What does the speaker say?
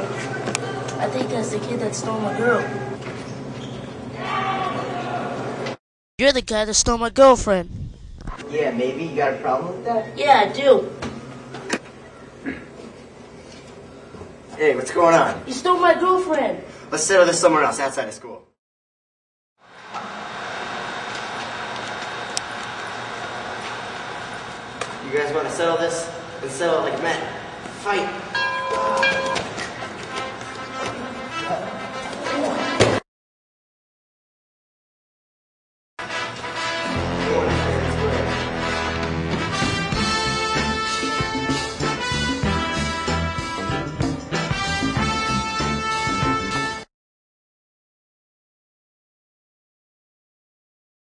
I think that's the kid that stole my girl. You're the guy that stole my girlfriend. Yeah, maybe you got a problem with that? Yeah, I do. Hey, what's going on? You stole my girlfriend. Let's settle this somewhere else outside of school. You guys want to settle this? Let's settle it like men. Fight.